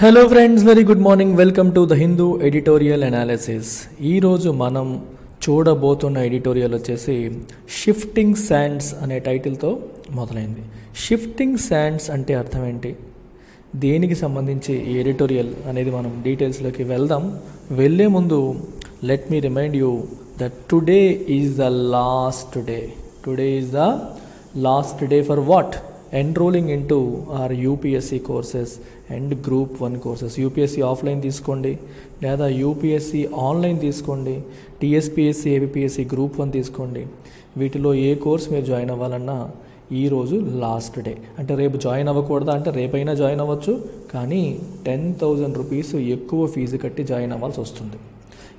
Hello friends very good morning welcome to the Hindu editorial analysis ఈరోజు మనం చూడబోతున్న editorial వచ్చేసి షిఫ్టింగ్ శాండ్స్ అనే టైటిల్తో మొదలైంది. షిఫ్టింగ్ శాండ్స్ అంటే అర్థం ఏంటి? దేనికి సంబంధించి ఈ ఎడిటోరియల్ అనేది మనం డీటెయిల్స్లోకి వెళ్దాం. వెళ్ళే ముందు let me remind you that today is the last day today is the last day for what enrolling into our UPSC courses and group one courses UPSC offline తీసుకోండి లేదా యూపీఎస్సీ ఆన్లైన్ తీసుకోండి TSPSC APPSC group one తీసుకోండి. వీటిలో ఏ course మీరు join అవ్వాలన్నా ఈరోజు last day అంటే రేపు జాయిన్ అవ్వకూడదా అంటే రేపైనా జాయిన్ అవ్వచ్చు కానీ టెన్ థౌజండ్ రూపీస్ ఎక్కువ ఫీజు కట్టి జాయిన్ అవ్వాల్సి వస్తుంది.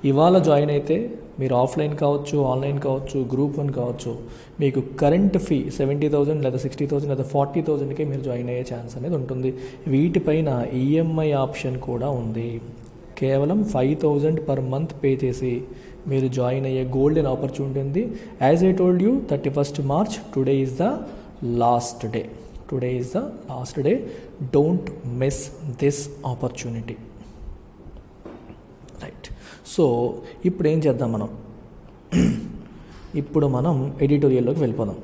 ఇవాళ జాయిన్ అయితే మీరు ఆఫ్లైన్ కావచ్చు ఆన్లైన్ కావచ్చు గ్రూప్ వన్ కావచ్చు మీకు కరెంట్ ఫీ సెవెంటీ థౌసండ్ లేదా సిక్స్టీ థౌసండ్ లేదా ఫార్టీ థౌసండ్కే మీరు జాయిన్ అయ్యే ఛాన్స్ అనేది ఉంటుంది. వీటిపైన ఈఎంఐ ఆప్షన్ కూడా ఉంది. కేవలం five thousand per month pay చేసి మీరు జాయిన్ అయ్యే గోల్డెన్ ఆపర్చునిటీ ఉంది. As I told you thirty first March today is the last day. Today is the last day. Don't miss this opportunity. Right. So ఇప్పుడు ఏం చేద్దాం మనం? ఇప్పుడు మనం ఎడిటోరియల్లోకి వెళ్ళిపోదాం.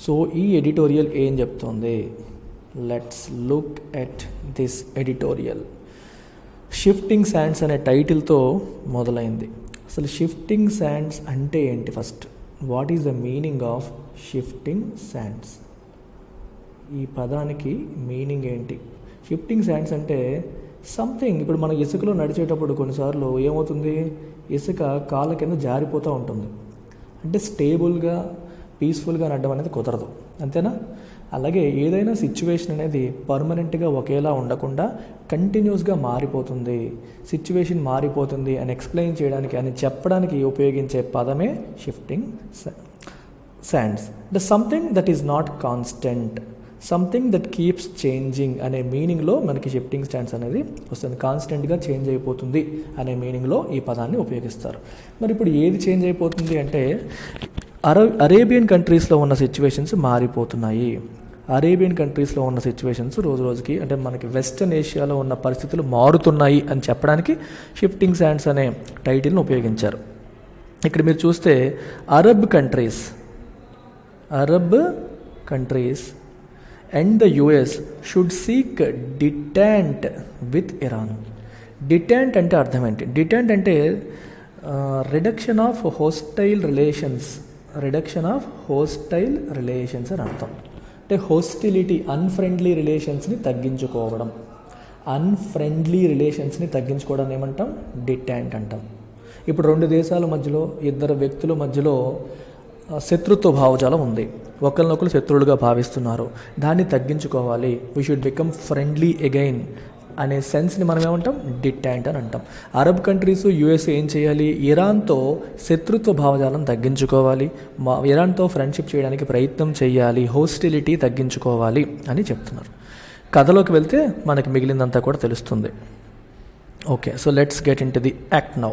సో ఈ ఎడిటోరియల్ ఏం చెప్తోంది? Let's look at this editorial shifting sands అనే టైటిల్తో మొదలైంది. అసలు షిఫ్టింగ్ శాండ్స్ అంటే ఏంటి first what is the meaning of shifting sands ఈ పదానికి మీనింగ్ ఏంటి? షిఫ్టింగ్ శాండ్స్ అంటే సంథింగ్ ఇప్పుడు మనం ఇసుకలో నడిచేటప్పుడు కొన్నిసార్లు ఏమవుతుంది? ఇసుక కాళ్ళ కింద జారిపోతూ ఉంటుంది. అంటే స్టేబుల్గా పీస్ఫుల్గా నడడం అనేది కుదరదు. అంతేనా? అలాగే ఏదైనా సిచ్యువేషన్ అనేది పర్మనెంట్గా ఒకేలా ఉండకుండా కంటిన్యూస్గా మారిపోతుంది. సిచ్యువేషన్ మారిపోతుంది అని ఎక్స్ప్లెయిన్ చేయడానికి అని చెప్పడానికి ఉపయోగించే పదమే shifting sands the something that is not constant something that keeps changing అనే మీనింగ్లో మనకి షిఫ్టింగ్ స్టాండ్స్ అనేది వస్తుంది. కాన్స్టెంట్గా చేంజ్ అయిపోతుంది అనే మీనింగ్లో ఈ పదాన్ని ఉపయోగిస్తారు. మరి ఇప్పుడు ఏది చేంజ్ అయిపోతుంది అంటే అర అరేబియన్ కంట్రీస్లో ఉన్న సిచ్యువేషన్స్ మారిపోతున్నాయి. అరేబియన్ కంట్రీస్లో ఉన్న సిచ్యువేషన్స్ రోజు రోజుకి అంటే మనకి వెస్టర్న్ ఏషియాలో ఉన్న పరిస్థితులు మారుతున్నాయి అని చెప్పడానికి షిఫ్టింగ్ శాండ్స్ అనే టైటిల్ని ఉపయోగించారు. ఇక్కడ మీరు చూస్తే Arab countries Arab countries and the US should seek detente with Iran detente అంటే అర్థం ఏంటి? డిటెంట్ అంటే reduction of hostile relations reduction of hostile relations అని అర్థం. అంటే హోస్టిలిటీ అన్ఫ్రెండ్లీ రిలేషన్స్ని తగ్గించుకోవడం. అన్ఫ్రెండ్లీ రిలేషన్స్ని తగ్గించుకోవడం ఏమంటాం? డిటెంట్ అంటాం. ఇప్పుడు రెండు దేశాల మధ్యలో ఇద్దరు వ్యక్తుల మధ్యలో శత్రుత్వ భావజాలం ఉంది. ఒకరినొకరు శత్రువులుగా భావిస్తున్నారు. దాన్ని తగ్గించుకోవాలి. We should become friendly again అనే సెన్స్ని మనం ఏమంటాం? డిటాంట్ అని అంటాం. అరబ్ కంట్రీస్ యుఎస్ఏ ఏం చేయాలి? ఇరాన్తో శత్రుత్వ భావజాలం తగ్గించుకోవాలి. మా ఇరాన్తో ఫ్రెండ్షిప్ చేయడానికి ప్రయత్నం చేయాలి. హోస్టిలిటీ తగ్గించుకోవాలి అని చెప్తున్నారు. కథలోకి వెళ్తే మనకి మిగిలిందంతా కూడా తెలుస్తుంది. Okay so let's get into the act now.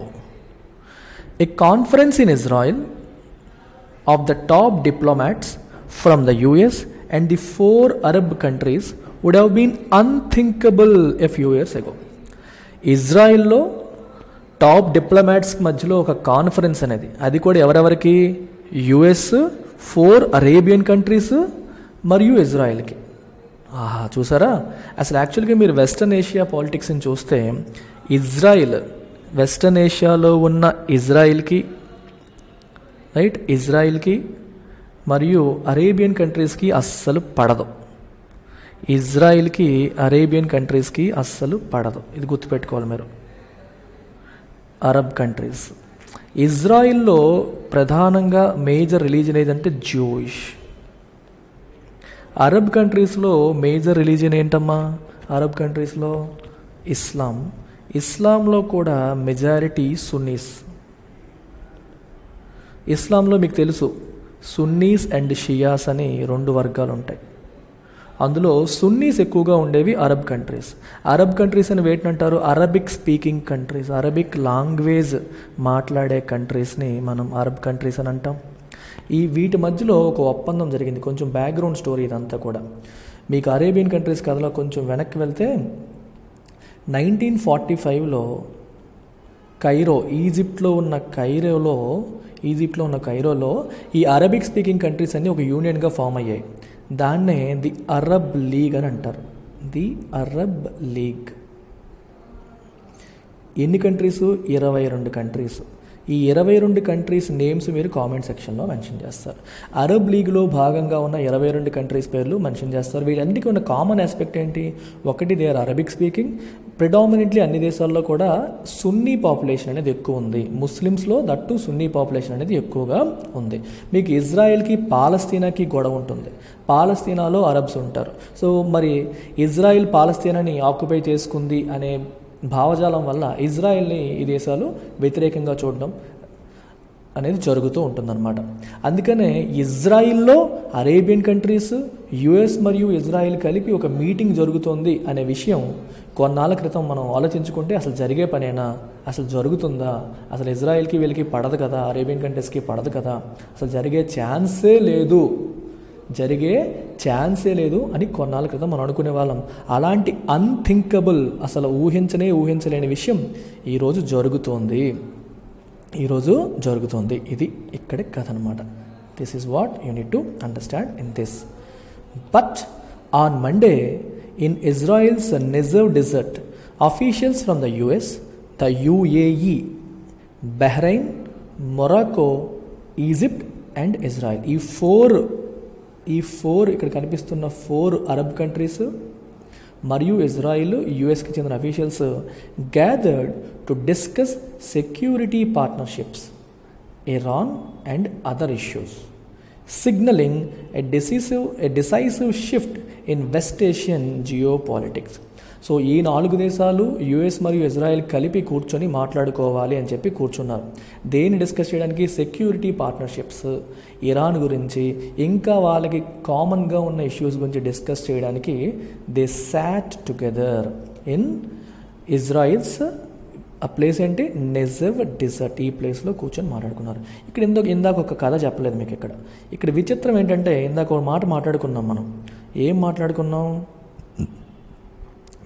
A conference in Israel of the top diplomats from the US and the four Arab countries would have been unthinkable a few years ago. ఇజ్రాయిల్లో top diplomats మధ్యలో ఒక conference అనేది అది కూడా ఎవరెవరికి? US four Arabian countries మరియు ఇజ్రాయెల్కి ఆహా చూసారా? అసలు యాక్చువల్గా మీరు వెస్టర్న్ ఏషియా పాలిటిక్స్ని చూస్తే ఇజ్రాయిల్ వెస్టర్న్ ఏషియాలో ఉన్న ఇజ్రాయిల్కి రైట్? ఇజ్రాయిల్కి మరియు అరేబియన్ కంట్రీస్కి అస్సలు పడదు. ఇజ్రాయిల్కి అరేబియన్ కంట్రీస్కి అస్సలు పడదు. ఇది గుర్తుపెట్టుకోవాలి మీరు. Arab countries. ఇజ్రాయిల్లో ప్రధానంగా మేజర్ రిలీజన్ ఏదంటే జూయిష్ అరబ్ కంట్రీస్లో మేజర్ రిలీజన్ ఏంటమ్మా? అరబ్ కంట్రీస్లో ఇస్లాం. ఇస్లాంలో కూడా మెజారిటీ సున్నీస్. ఇస్లాంలో మీకు తెలుసు సున్నీస్ అండ్ షియాస్ అని రెండు వర్గాలు ఉంటాయి అందులో సున్నీస్ ఎక్కువగా ఉండేవి అరబ్ కంట్రీస్. అరబ్ కంట్రీస్ అని వేటినంటారు? Arabic speaking countries Arabic language మాట్లాడే కంట్రీస్ని మనం అరబ్ కంట్రీస్ అని అంటాం. ఈ వీటి మధ్యలో ఒక ఒప్పందం జరిగింది కొంచెం బ్యాక్గ్రౌండ్ స్టోరీ ఇదంతా కూడా. మీకు అరేబియన్ కంట్రీస్ కథలో కొంచెం వెనక్కి వెళ్తే నైన్టీన్ ఫార్టీ ఫైవ్లో కైరో ఈజిప్ట్లో ఉన్న కైరోలో ఈజిప్ట్లో ఉన్న కైరోలో ఈ అరబిక్ స్పీకింగ్ కంట్రీస్ అన్నీ ఒక యూనియన్గా ఫామ్ అయ్యాయి. దాన్నే ది అరబ్ లీగ్ అని అంటారు. The Arab league. ఎన్ని కంట్రీస్? ఇరవై రెండు కంట్రీస్. ఈ ఇరవై రెండు కంట్రీస్ నేమ్స్ మీరు కామెంట్ సెక్షన్లో మెన్షన్ చేస్తారు. అరబ్ లీగ్లో భాగంగా ఉన్న ఇరవై రెండు కంట్రీస్ పేర్లు మెన్షన్ చేస్తారు. వీటన్నిటికీ ఉన్న కామన్ ఆస్పెక్ట్ ఏంటి? ఒకటి they are Arabic speaking predominantly అన్ని దేశాల్లో కూడా సున్నీ పాపులేషన్ అనేది ఎక్కువ ఉంది. ముస్లిమ్స్లో దట్టు సున్నీ పాపులేషన్ అనేది ఎక్కువగా ఉంది. మీకు ఇజ్రాయెల్కి పాలస్తీనాకి గొడవ ఉంటుంది. పాలస్తీనాలో అరబ్స్ ఉంటారు. సో మరి ఇజ్రాయెల్ పాలస్తీనాని ఆక్యుపై చేసుకుంది అనే భావజాలం వల్ల ఇజ్రాయెల్ని ఈ దేశాలు వ్యతిరేకంగా చూడడం అనేది జరుగుతూ ఉంటుందన్నమాట. అందుకనే ఇజ్రాయిల్లో అరేబియన్ కంట్రీస్ యుఎస్ మరియు ఇజ్రాయిల్ కలిపి ఒక మీటింగ్ జరుగుతోంది అనే విషయం కొన్నాళ్ళ క్రితం మనం ఆలోచించుకుంటే అసలు జరిగే పనేనా? అసలు జరుగుతుందా? అసలు ఇజ్రాయిల్కి వీళ్ళకి పడదు కదా? అరేబియన్ కంట్రీస్కి పడదు కదా? అసలు జరిగే ఛాన్సే లేదు. జరిగే ఛాన్సే లేదు అని కొన్నాళ్ళ క్రితం మనం అనుకునే వాళ్ళం అలాంటి అన్థింకబుల్ అసలు ఊహించనే ఊహించలేని విషయం ఈరోజు జరుగుతోంది. ఈరోజు జరుగుతోంది. ఇది ఇక్కడే కథ అనమాట this is what you need to understand in this but on Monday in Israel's Negev desert officials from the US the UAE Bahrain Morocco Egypt and Israel ఈ ఫోర్ ఈ ఫోర్ ఇక్కడ కనిపిస్తున్న ఫోర్ అరబ్ కంట్రీస్ మరియు Israel యుఎస్కి చెందిన officials gathered to discuss security partnerships Iran and other issues signalling a decisive a decisive shift in West Asian geopolitics so ఈ నాలుగు దేశాలు యుఎస్ మరియు ఇజ్రాయెల్ కలిపి కూర్చొని మాట్లాడుకోవాలి అని చెప్పి కూర్చున్నారు. దేన్ని డిస్కస్ చేయడానికి సెక్యూరిటీ పార్ట్నర్షిప్స్ ఇరాన్ గురించి ఇంకా వాళ్ళకి కామన్గా ఉన్న ఇష్యూస్ గురించి డిస్కస్ చేయడానికి they sat together in Israel's ఆ ప్లేస్ ఏంటి? నెజెవ్ డిజర్ట్ ఈ ప్లేస్లో కూర్చొని మాట్లాడుకున్నారు. ఇక్కడ ఇందాక ఇందాక ఒక కథ చెప్పలేదు మీకు ఇక్కడ. ఇక్కడ విచిత్రం ఏంటంటే ఇందాక ఒక మాట మాట్లాడుకున్నాం మనం. ఏం మాట్లాడుకున్నాం?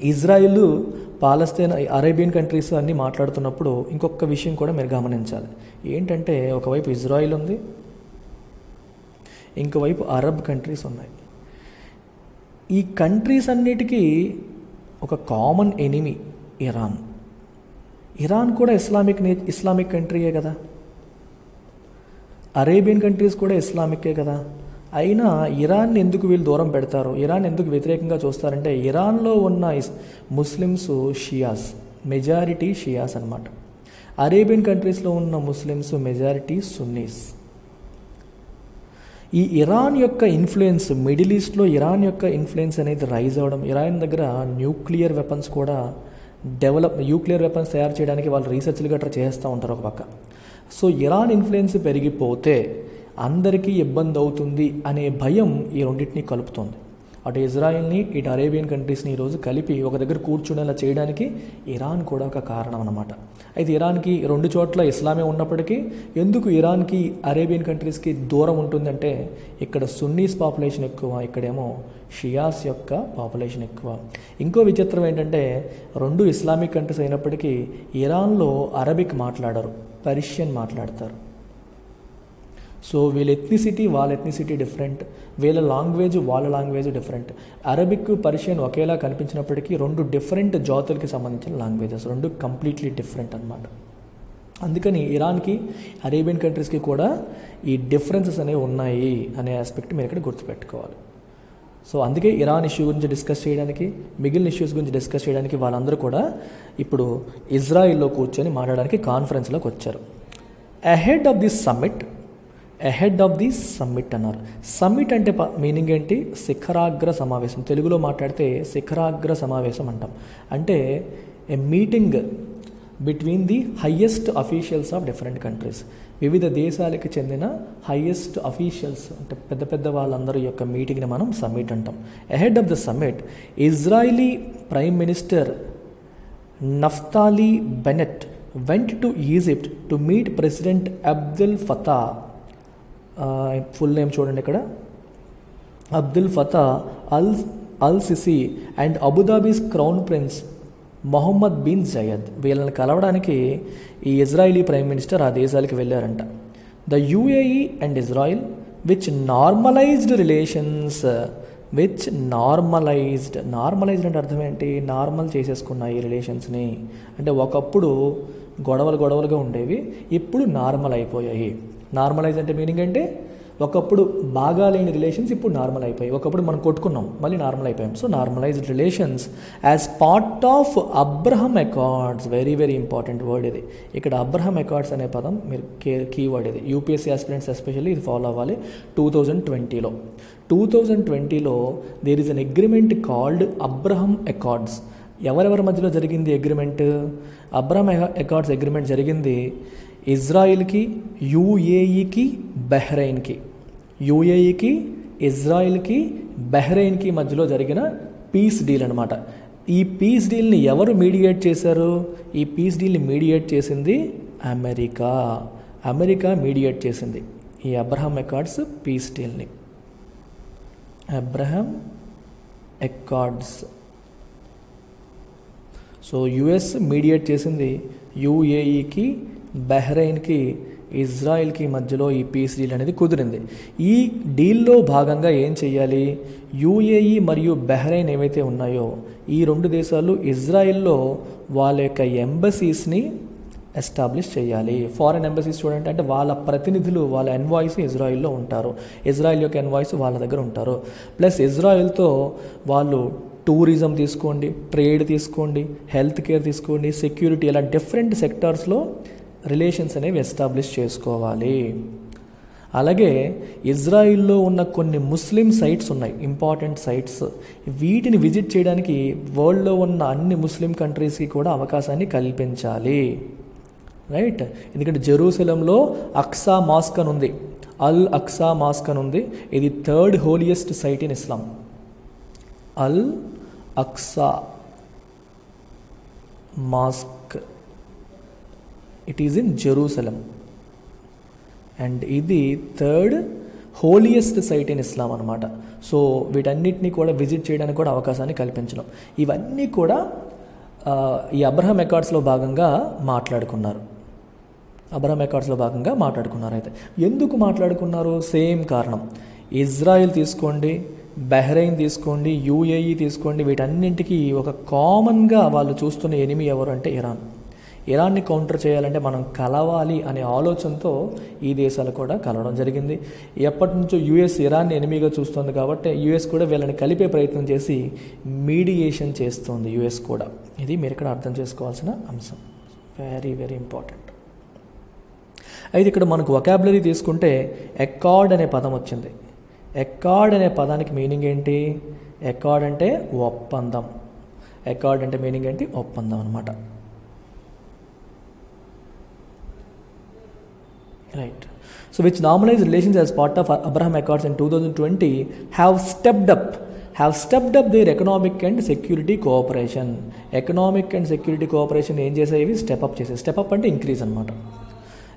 ఇజ్రాయిల్ పాలస్తీన్ అరేబియన్ కంట్రీస్ అన్నీ మాట్లాడుతున్నప్పుడు ఇంకొక విషయం కూడా మీరు గమనించాలి. ఏంటంటే ఒకవైపు ఇజ్రాయిల్ ఉంది ఇంకోవైపు అరబ్ కంట్రీస్ ఉన్నాయి. ఈ కంట్రీస్ అన్నిటికీ ఒక కామన్ ఎనిమి ఇరాన్. ఇరాన్ కూడా ఇస్లామిక్ నే ఇస్లామిక్ కంట్రీయే కదా. అరేబియన్ కంట్రీస్ కూడా ఇస్లామికే కదా. అయినా ఇరాన్ ఎందుకు వీళ్ళు దూరం పెడతారు? ఇరాన్ ఎందుకు వ్యతిరేకంగా చూస్తారంటే ఇరాన్లో ఉన్న ముస్లిమ్స్ షియాస్ మెజారిటీ షియాస్ అనమాట అరేబియన్ కంట్రీస్లో ఉన్న ముస్లిమ్స్ మెజారిటీ సున్నీస్. ఈ ఇరాన్ యొక్క ఇన్ఫ్లుయెన్స్ మిడిల్ ఈస్ట్లో ఇరాన్ యొక్క ఇన్ఫ్లుయెన్స్ అనేది రైజ్ అవ్వడం ఇరాన్ దగ్గర న్యూక్లియర్ వెపన్స్ కూడా డెవలప్ న్యూక్లియర్ వెపన్స్ తయారు చేయడానికి వాళ్ళు రీసెర్చ్లు గట్రా చేస్తూ ఉంటారు ఒక పక్క. సో ఇరాన్ ఇన్ఫ్లుయెన్స్ పెరిగిపోతే అందరికీ ఇబ్బంది అవుతుంది అనే భయం ఈ రెండింటిని కలుపుతోంది. అటు ఇజ్రాయిల్ని ఇటు అరేబియన్ కంట్రీస్ని ఈరోజు కలిపి ఒక దగ్గర కూర్చునేలా చేయడానికి ఇరాన్ కూడా ఒక కారణం అనమాట అయితే ఇరాన్కి రెండు చోట్ల ఇస్లామే ఉన్నప్పటికీ ఎందుకు ఇరాన్కి అరేబియన్ కంట్రీస్కి దూరం ఉంటుందంటే ఇక్కడ సున్నీస్ పాపులేషన్ ఎక్కువ ఇక్కడేమో షియాస్ యొక్క పాపులేషన్ ఎక్కువ. ఇంకో విచిత్రం ఏంటంటే రెండు ఇస్లామిక్ కంట్రీస్ అయినప్పటికీ ఇరాన్లో అరబిక్ మాట్లాడరు పర్షియన్ మాట్లాడతారు. సో వీళ్ళ ఎథ్నిసిటీ వాళ్ళ ఎథ్నిసిటీ డిఫరెంట్ వీళ్ళ లాంగ్వేజ్ వాళ్ళ లాంగ్వేజ్ డిఫరెంట్ అరబిక్ పర్షియన్ ఒకేలా కనిపించినప్పటికీ రెండు డిఫరెంట్ జాతులకి సంబంధించిన లాంగ్వేజెస్ రెండు కంప్లీట్లీ డిఫరెంట్ అనమాట అందుకని ఇరాన్కి అరేబియన్ కంట్రీస్కి కూడా ఈ డిఫరెన్సెస్ అనేవి ఉన్నాయి అనే ఆస్పెక్ట్ మీరు ఇక్కడ గుర్తుపెట్టుకోవాలి. సో అందుకే ఇరాన్ ఇష్యూ గురించి డిస్కస్ చేయడానికి మిగిలిన ఇష్యూస్ గురించి డిస్కస్ చేయడానికి వాళ్ళందరూ కూడా ఇప్పుడు ఇజ్రాయిల్లో కూర్చొని మాట్లాడడానికి కాన్ఫరెన్స్లోకి వచ్చారు. Ahead of this summit ahead of the summit అన్నారు. సమ్మిట్ అంటే మీనింగ్ ఏంటి? శిఖరాగ్ర సమావేశం. తెలుగులో మాట్లాడితే శిఖరాగ్ర సమావేశం అంటాం. అంటే a meeting between the highest officials of different countries వివిధ దేశాలకు చెందిన హయ్యెస్ట్ అఫీషియల్స్ అంటే పెద్ద పెద్ద వాళ్ళందరి యొక్క మీటింగ్ని మనం సమ్మిట్ అంటాం. Ahead of the summit Israeli prime minister Naftali Bennett went to Egypt to meet president Abdul Fatah full name చూడండి ఇక్కడ. Abdul Fatah al al Sisi and Abu Dhabi's crown prince Mohammed bin Zayed వీళ్ళని కలవడానికి ఈ Israeli prime minister ఆ దేశాలకు వెళ్ళారంట. The UAE and Israel which normalised relations which normalised normalised అంటే అర్థం ఏంటి? నార్మల్ చేసేసుకున్నాయి ఈ రిలేషన్స్ని. అంటే ఒకప్పుడు గొడవలు గొడవలుగా ఉండేవి ఇప్పుడు నార్మల్ అయిపోయాయి. నార్మలైజ్ అంటే మీనింగ్ అంటే ఒకప్పుడు బాగా లేని రిలేషన్స్ ఇప్పుడు నార్మల్ అయిపోయాయి. ఒకప్పుడు మనం కొట్టుకున్నాం మళ్ళీ నార్మల్ అయిపోయాం. So normalised relations as part of Abraham accords very very important word ఇది. ఇక్కడ అబ్రహం అకార్డ్స్ అనే పదం మీరు కే కీవర్డ్ ఇది. యూపీఎస్సీ ఆస్పిరెంట్స్ ఎస్పెషల్లీ ఇది ఫాలో అవ్వాలి. టూ థౌజండ్ ట్వంటీలో టూ థౌజండ్ ట్వంటీలో there is an agreement called Abraham accords ఎవరెవరి మధ్యలో జరిగింది అగ్రిమెంట్ అబ్రహం అకార్డ్స్ అగ్రిమెంట్ జరిగింది. ఇజ్రాయిల్కి యూఏఈకి బహ్రెయిన్కి. యూఏఈకి ఇజ్రాయిల్కి బహ్రెయిన్కి మధ్యలో జరిగిన పీస్ డీల్ అనమాట ఈ పీస్ డీల్ని ఎవరు మీడియేట్ చేశారు? ఈ పీస్ డీల్ని మీడియేట్ చేసింది అమెరికా. అమెరికా మీడియేట్ చేసింది ఈ Abraham accords peace డీల్ని. Abraham accords. So US mediate చేసింది యూఏఈకి బహ్రెయిన్కి ఇజ్రాయెల్కి మధ్యలో ఈ పీస్ డీల్ అనేది కుదిరింది. ఈ డీల్లో భాగంగా ఏం చేయాలి యూఏఈ మరియు బహ్రెయిన్ ఏవైతే ఉన్నాయో ఈ రెండు దేశాలు ఇజ్రాయెల్లో వాళ్ళ యొక్క ఎంబసీస్ని ఎస్టాబ్లిష్ చేయాలి ఫారెన్ ఎంబసీస్ చూడండి అంటే వాళ్ళ ప్రతినిధులు వాళ్ళ ఎన్వాయిస్ ఇజ్రాయిల్లో ఉంటారు. ఇజ్రాయిల్ యొక్క ఎన్వాయిస్ వాళ్ళ దగ్గర ఉంటారు. ప్లస్ ఇజ్రాయిల్తో వాళ్ళు టూరిజం తీసుకోండి ట్రేడ్ తీసుకోండి హెల్త్ కేర్ తీసుకోండి సెక్యూరిటీ ఇలా డిఫరెంట్ సెక్టార్స్లో రిలేషన్స్ అనేవి ఎస్టాబ్లిష్ చేసుకోవాలి. అలాగే ఇజ్రాయిల్లో ఉన్న కొన్ని ముస్లిం సైట్స్ ఉన్నాయి ఇంపార్టెంట్ సైట్స్ వీటిని విజిట్ చేయడానికి వరల్డ్లో ఉన్న అన్ని ముస్లిం కంట్రీస్కి కూడా అవకాశాన్ని కల్పించాలి. రైట్ ఎందుకంటే జెరూసలంలో అక్సా మాస్క్ అని ఉంది. అల్ అక్సా మాస్క్ అని ఉంది. ఇది third holiest site in Islam al Aqsa mosque it is in Jerusalem and ఇది third holiest site in Islam అనమాట సో వీటన్నిటిని కూడా విజిట్ చేయడానికి కూడా అవకాశాన్ని కల్పించడం. ఇవన్నీ కూడా ఈ అబ్రహం ఎకార్డ్స్లో భాగంగా మాట్లాడుకున్నారు. అబ్రహం ఎకార్డ్స్లో భాగంగా మాట్లాడుకున్నారు అయితే. ఎందుకు మాట్లాడుకున్నారు? సేమ్ కారణం. ఇజ్రాయెల్ తీసుకోండి బహ్రెయిన్ తీసుకోండి యూఏఈ తీసుకోండి వీటన్నింటికి ఒక కామన్గా వాళ్ళు చూస్తున్న ఎనిమి ఎవరు అంటే ఇరాన్ ఇరాన్ని కౌంటర్ చేయాలంటే మనం కలవాలి అనే ఆలోచనతో ఈ దేశాలు కూడా కలవడం జరిగింది. ఎప్పటి నుంచో యుఎస్ ఇరాన్ని ఎనిమిగా చూస్తుంది కాబట్టి యుఎస్ కూడా వీళ్ళని కలిపే ప్రయత్నం చేసి మీడియేషన్ చేస్తుంది యుఎస్ కూడా. ఇది మీరు ఇక్కడ అర్థం చేసుకోవాల్సిన అంశం. వెరీ వెరీ ఇంపార్టెంట్ అయితే ఇక్కడ మనకు వొకాబులరీ తీసుకుంటే ఎకార్డ్ అనే పదం వచ్చింది. ఎకార్డ్ అనే పదానికి మీనింగ్ ఏంటి? ఎకార్డ్ అంటే ఒప్పందం. ఎకార్డ్ అంటే మీనింగ్ ఏంటి? ఒప్పందం అనమాట right so which normalise relations as part of Abraham accords in two thousand twenty have stepped up have stepped up their economic and security cooperation economic and security cooperation ఏం చేసేవి step up చేసేవి step up అంటే increase అనమాట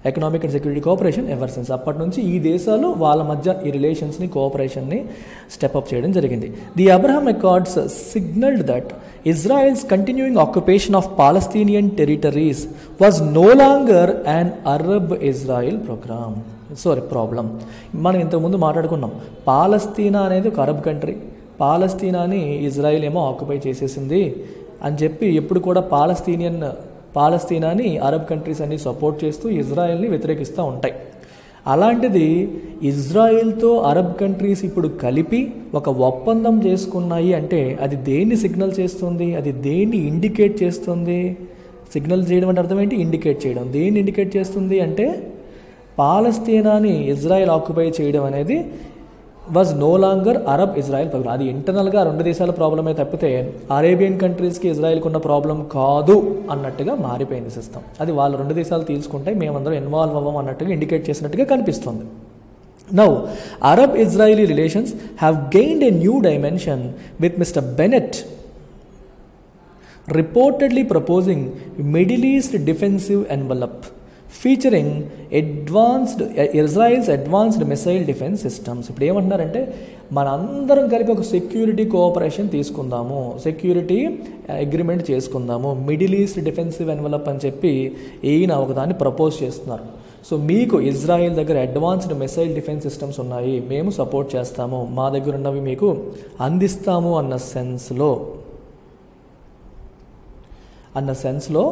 economic and security cooperation ever since అప్పటి నుంచి ఈ దేశాలు వాళ్ళ మధ్య ఈ రిలేషన్స్ని కోఆపరేషన్ని స్టెప్అప్ చేయడం జరిగింది. The Abraham accords signalled that Israel's continuing occupation of Palestinian territories was no longer an Arab Israel programme sorry problem మనం ఇంతకుముందు మాట్లాడుకున్నాం. పాలస్తీనా అనేది ఒక అరబ్ కంట్రీ పాలస్తీనాని ఇజ్రాయిల్ ఏమో ఆక్యుపై చేసేసింది అని చెప్పి ఎప్పుడు కూడా పాలస్తీనియన్ పాలస్తీనాని అరబ్ కంట్రీస్ అన్ని సపోర్ట్ చేస్తూ ఇజ్రాయెల్ని వ్యతిరేకిస్తూ ఉంటాయి. అలాంటిది ఇజ్రాయెల్తో అరబ్ కంట్రీస్ ఇప్పుడు కలిపి ఒక ఒప్పందం చేసుకున్నాయి అంటే అది దేన్ని సిగ్నల్ చేస్తుంది? అది దేన్ని ఇండికేట్ చేస్తుంది? సిగ్నల్ చేయడం అంటే అర్థం ఏంటి? ఇండికేట్ చేయడం. దేన్ని ఇండికేట్ చేస్తుంది అంటే పాలస్తీనాని ఇజ్రాయెల్ ఆక్యుపై చేయడం అనేది was no longer Arab Israel problem అది ఇంటర్నల్గా రెండు దేశాల ప్రాబ్లమే తప్పితే అరేబియన్ కంట్రీస్కి ఇజ్రాయెల్కి ఉన్న ప్రాబ్లం కాదు అన్నట్టుగా మారిపోయింది సిస్టమ్ అది వాళ్ళు రెండు దేశాలు తీసుకుంటే మేమందరం ఇన్వాల్వ్ అవ్వం అన్నట్టుగా ఇండికేట్ చేసినట్టుగా కనిపిస్తుంది. Now Arab Israeli relations have gained a new dimension with mister Bennett reportedly proposing Middle East defensive envelope. Featuring advanced Israel's advanced missile defence systems ఇప్పుడు ఏమంటున్నారంటే మనందరం కలిపి ఒక సెక్యూరిటీ కోఆపరేషన్ తీసుకుందాము. సెక్యూరిటీ అగ్రిమెంట్ చేసుకుందాము. మిడిల్ ఈస్ట్ డిఫెన్సివ్ ఎన్వలప్ అని చెప్పి ఈయన ఒకదాన్ని ప్రపోజ్ చేస్తున్నారు. సో మీకు ఇజ్రాయెల్ దగ్గర అడ్వాన్స్డ్ మిసైల్ డిఫెన్స్ సిస్టమ్స్ ఉన్నాయి. మేము సపోర్ట్ చేస్తాము. మా దగ్గర ఉన్నవి మీకు అందిస్తాము అన్న సెన్స్లో అన్న సెన్స్లో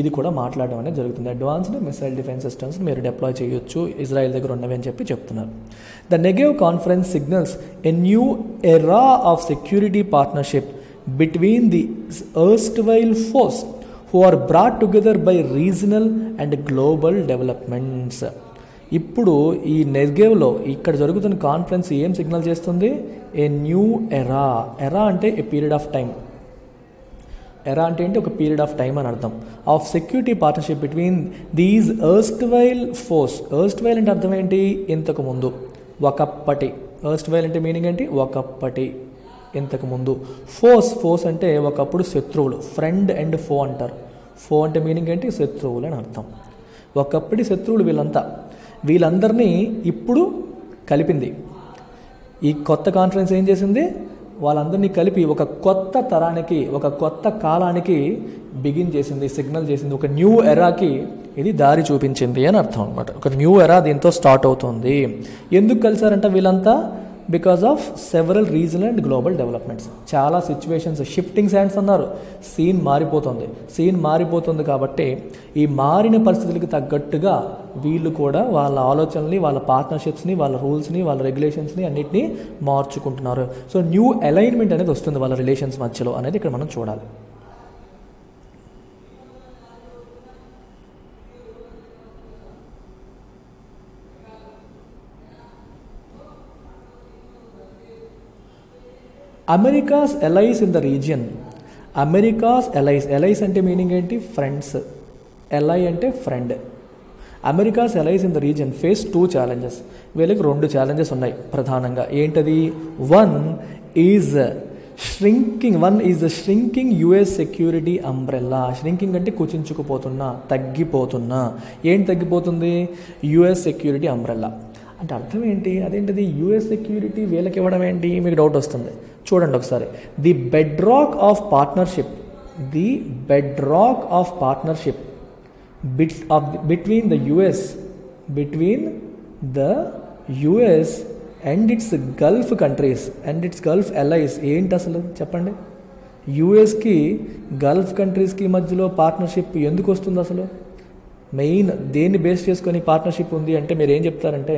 ఇది కూడా మాట్లాడడం అనేది జరుగుతుంది. అడ్వాన్స్డ్ మిసైల్ డిఫెన్స్ సిస్టమ్స్ మీరు డిప్లాయ్ చేయొచ్చు. ఇజ్రాయెల్ దగ్గర ఉన్నవి అని చెప్పి చెప్తున్నారు. The Negev conference signals a new era of security partnership between the erstwhile foes who are brought together by regional and global developments ఇప్పుడు ఈ నెగేవ్లో ఇక్కడ జరుగుతున్న కాన్ఫరెన్స్ ఏం సిగ్నల్ చేస్తుంది? ఏ న్యూ ఎరా ఎరా అంటే a period of time era అంటే ఏంటి? ఒక పీరియడ్ ఆఫ్ టైం అని అర్థం. Of security partnership between these erstwhile foes erstwhile అంటే అర్థం ఏంటి? ఇంతకు ముందు. ఒకప్పటి. ఎర్స్ట్ వైల్ అంటే మీనింగ్ ఏంటి? ఒకప్పటి. ఇంతకు ముందు. ఫోర్స్ ఫోర్స్ అంటే ఒకప్పుడు శత్రువులు. ఫ్రెండ్ అండ్ ఫో అంటారు. ఫో అంటే మీనింగ్ ఏంటి? శత్రువులు అని అర్థం. ఒకప్పటి శత్రువులు వీళ్ళంతా. వీళ్ళందరినీ ఇప్పుడు కలిపింది. ఈ కొత్త కాన్ఫరెన్స్ ఏం చేసింది? వాళ్ళందరినీ కలిపి ఒక కొత్త తరానికి ఒక కొత్త కాలానికి బిగిన్ చేసింది సిగ్నల్ చేసింది. ఒక న్యూ ఎరాకి ఇది దారి చూపించింది అని అర్థం అనమాట ఒక న్యూ ఎరా దీంతో స్టార్ట్ అవుతుంది. ఎందుకు కలిసారంట వీళ్ళంతా? Because of several regional and global developments చాలా సిచ్యువేషన్స్ షిఫ్టింగ్ హ్యాండ్స్ అన్నారు. సీన్ మారిపోతుంది. సీన్ మారిపోతుంది కాబట్టి ఈ మారిన పరిస్థితులకు తగ్గట్టుగా వీళ్ళు కూడా వాళ్ళ ఆలోచనల్ని వాళ్ళ పార్ట్నర్షిప్స్ని వాళ్ళ రూల్స్ని వాళ్ళ రెగ్యులేషన్స్ని అన్నిటినీ మార్చుకుంటున్నారు. సో న్యూ అలైన్మెంట్ అనేది వస్తుంది వాళ్ళ రిలేషన్స్ మధ్యలో అనేది ఇక్కడ మనం చూడాలి. America's allies in the region. America's allies allies అంటే మీనింగ్ ఏంటి? ఫ్రెండ్స్. ఎలై అంటే friend. America's allies in the region face two challenges వీళ్ళకి రెండు ఛాలెంజెస్ ఉన్నాయి ప్రధానంగా. ఏంటది? One is shrinking one is the shrinking US security umbrella. Shrinking అంటే కుచించుకుపోతున్నా తగ్గిపోతున్నా. ఏంటి తగ్గిపోతుంది? US security umbrella. అంటే అర్థం ఏంటి? అదేంటిది? యూఎస్ సెక్యూరిటీ వీళ్ళకి ఇవ్వడం ఏంటి? మీకు డౌట్ వస్తుంది. చూడండి ఒకసారి. The bedrock of partnership the bedrock of partnership bit of between the US between the US and its Gulf countries and its Gulf allies ఏంటి అసలు? చెప్పండి. యుఎస్కి గల్ఫ్ కంట్రీస్కి మధ్యలో పార్ట్నర్షిప్ ఎందుకు వస్తుంది అసలు? మెయిన్ దేన్ని బేస్ చేసుకొని పార్ట్నర్షిప్ ఉంది అంటే మీరు ఏం చెప్తారంటే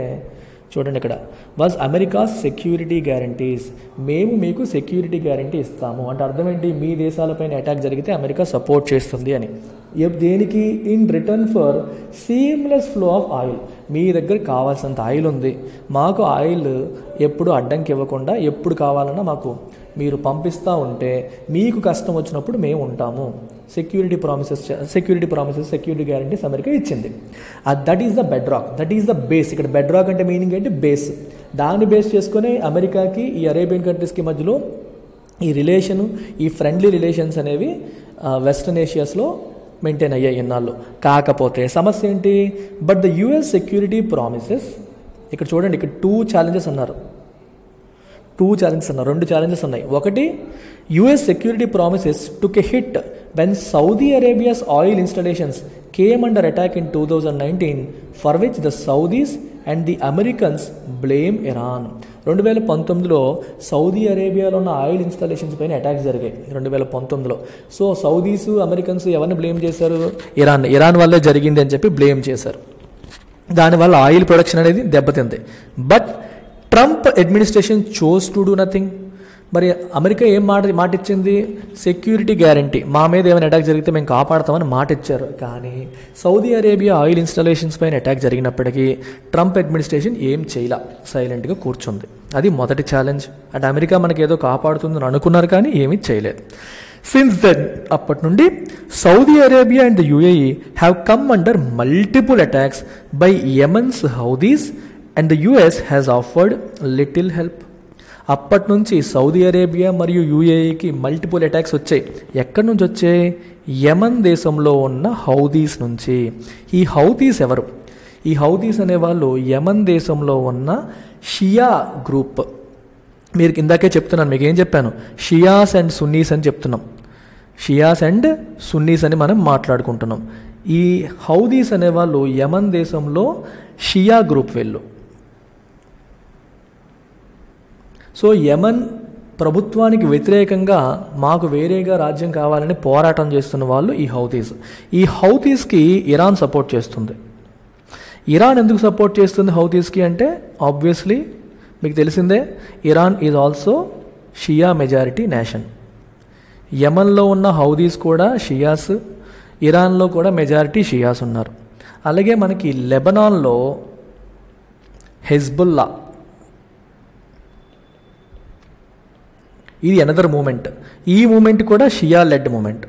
చూడండి ఇక్కడ వాజ్ అమెరికాస్ సెక్యూరిటీ గ్యారంటీస్ మేము మీకు సెక్యూరిటీ గ్యారంటీ ఇస్తాము. అంటే అర్థం ఏంటి? మీ దేశాలపైన అటాక్ జరిగితే అమెరికా సపోర్ట్ చేస్తుంది అని. దేనికి? In return for seamless flow of oil మీ దగ్గర కావాల్సినంత ఆయిల్ ఉంది. మాకు ఆయిల్ ఎప్పుడు అడ్డంకి ఇవ్వకుండా ఎప్పుడు కావాలన్నా మాకు మీరు పంపిస్తూ ఉంటే మీకు కష్టం వచ్చినప్పుడు మేము ఉంటాము. Security promises security promises security guarantees America ఇచ్చింది. That is the bedrock that is the base ఇక్కడ బెడ్ రాక్ అంటే మీనింగ్ ఏంటి? బేస్ దాన్ని బేస్ చేసుకొని అమెరికాకి ఈ అరేబియన్ కంట్రీస్కి మధ్యలో ఈ రిలేషను ఈ ఫ్రెండ్లీ రిలేషన్స్ అనేవి వెస్ట్రన్ ఏషియాస్లో మెయింటైన్ అయ్యాయి ఇన్నాళ్ళు. కాకపోతే సమస్య ఏంటి? But the US security promises ఇక్కడ చూడండి ఇక్కడ టూ ఛాలెంజెస్ అన్నారు టూ ఛాలెంజెస్ ఉన్నాయి రెండు ఛాలెంజెస్ ఉన్నాయి. ఒకటి US security promises took a hit when Saudi Arabia's oil installations came under attack in two thousand nineteen for which the Saudis and the Americans blame Iran రెండు వేల పంతొమ్మిదిలో Saudi అరేబియాలో ఉన్న oil installations పైన attacks జరిగాయి. రెండు వేల పంతొమ్మిదిలో. సో సౌదీస్ అమెరికన్స్ ఎవరిని బ్లేమ్ చేశారు? ఇరాన్ ఇరాన్ వల్లే జరిగింది అని చెప్పి బ్లేమ్ చేశారు. దానివల్ల ఆయిల్ ప్రొడక్షన్ అనేది దెబ్బతింది. But Trump administration chose to do nothing మరి అమెరికా ఏం మాట మాట ఇచ్చింది సెక్యూరిటీ గ్యారంటీ మా మీద ఏమైనా అటాక్ జరిగితే మేము కాపాడతామని మాట ఇచ్చారు కానీ సౌదీ అరేబియా ఆయిల్ ఇన్స్టాలేషన్స్ పైన అటాక్ జరిగినప్పటికీ ట్రంప్ అడ్మినిస్ట్రేషన్ ఏం చేయలే. సైలెంట్గా కూర్చుంది. అది మొదటి ఛాలెంజ్ అంటే అమెరికా మనకి ఏదో కాపాడుతుందని అనుకున్నారు కానీ ఏమీ చేయలేదు. సిన్స్ దెన్ అప్పటి నుండి Saudi Arabia and the UAE have come under multiple attacks by Yemen's Houthis and the US has offered little help అప్పటి నుంచి సౌదీ అరేబియా మరియు యూఏఈకి మల్టిపుల్ అటాక్స్ వచ్చాయి. ఎక్కడి నుంచి వచ్చాయి? యమన్ దేశంలో ఉన్న హౌదీస్ నుంచి. ఈ హౌదీస్ ఎవరు? ఈ హౌదీస్ అనేవాళ్ళు యమన్ దేశంలో ఉన్న షియా గ్రూప్. మీరు ఇందాకే చెప్తున్నాను మీకు ఏం చెప్పాను? షియాస్ అండ్ సున్నీస్ అని చెప్తున్నాం. షియాస్ అండ్ సున్నీస్ అని మనం మాట్లాడుకుంటున్నాం. ఈ హౌదీస్ అనేవాళ్ళు యమన్ దేశంలో షియా గ్రూప్ వెళ్ళు. సో యమన్ ప్రభుత్వానికి వ్యతిరేకంగా మాకు వేరేగా రాజ్యం కావాలని పోరాటం చేస్తున్న వాళ్ళు ఈ హౌతీస్. ఈ హౌతీస్కి ఇరాన్ సపోర్ట్ చేస్తుంది. ఇరాన్ ఎందుకు సపోర్ట్ చేస్తుంది హౌతీస్కి అంటే ఆబ్వియస్లీ మీకు తెలిసిందే Iran is also Shia majority nation యమన్లో ఉన్న హౌదీస్ కూడా షియాస్ ఇరాన్లో కూడా మెజారిటీ షియాస్ ఉన్నారు. అలాగే మనకి లెబనాన్లో హెజ్బుల్లా ఇది అనదర్ మూమెంట్ ఈ మూమెంట్ కూడా షియా లెడ్ మూమెంట్